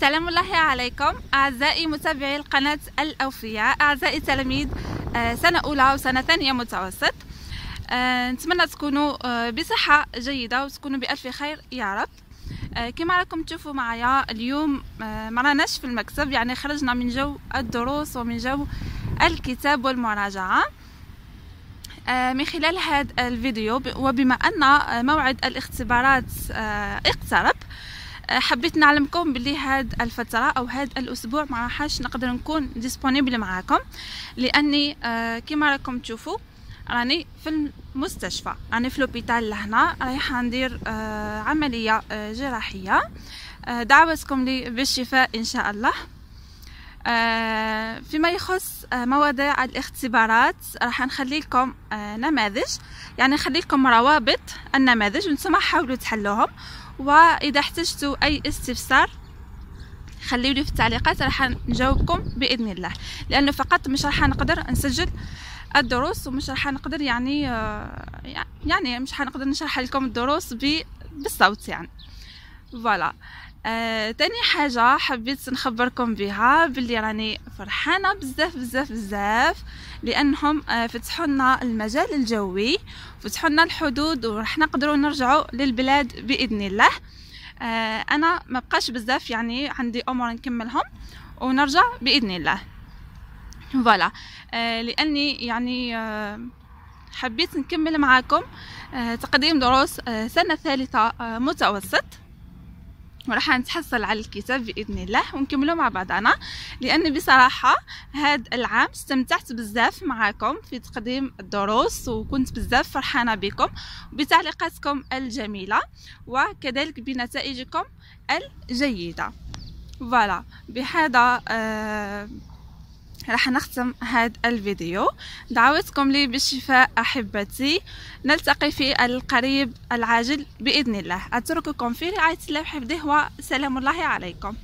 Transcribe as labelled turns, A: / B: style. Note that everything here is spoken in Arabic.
A: سلام الله عليكم. أعزائي متابعي القناة الأوفياء أعزائي تلاميذ آه، سنة أولى وسنة ثانية متوسط. آه، نتمنى تكونوا آه، بصحة جيدة وتكونوا بألف خير يا رب. كما راكم تشوفوا معايا اليوم ما راناش في المكتب يعني خرجنا من جو الدروس ومن جو الكتاب والمراجعة. من خلال هذا الفيديو وبما أن موعد الاختبارات اقترب حبيت نعلمكم بلي هاد الفترة أو هاد الأسبوع ما راحش نقدر نكون disponible معاكم لأني آه كما راكم تشوفوا راني في المستشفى. راني في l'hôpital لهنا رايحه ندير آه عملية آه جراحية. آه دعوتكم لي بالشفاء إن شاء الله. فيما يخص مواضيع الاختبارات راح نخلي لكم نماذج. يعني نخلي لكم روابط النماذج وأنتم حاولوا تحلوهم. وإذا احتجتوا أي استفسار خليوا لي في التعليقات راح نجاوبكم بإذن الله. لأنه فقط مش راح نقدر نسجل الدروس ومش راح نقدر يعني آه، يعني مش راح نقدر نشرح لكم الدروس بالصوت يعني. فوالا. آه، تاني حاجة حبيت نخبركم بها باللي راني فرحانة بزاف بزاف بزاف لأنهم آه فتحوا لنا المجال الجوي فتحوا لنا الحدود وراح نقدروا نرجعوا للبلاد بإذن الله. آه أنا ما بقاش بزاف يعني عندي أمور نكملهم ونرجع بإذن الله. فوالا. آه لأني يعني آه حبيت نكمل معاكم آه تقديم دروس آه سنة ثالثة آه متوسط. وراح نتحصل على الكتاب بإذن الله ونكملوا مع بعضنا. لأن بصراحة هذا العام استمتعت بزاف معكم في تقديم الدروس وكنت بزاف فرحانة بكم وبتعليقاتكم الجميلة وكذلك بنتائجكم الجيدة. فوالا بهذا آه راح نختم هذا الفيديو. دعوتكم لي بالشفاء أحبتي. نلتقي في القريب العاجل بإذن الله. أترككم في رعاية الله وحفظه وسلام الله عليكم.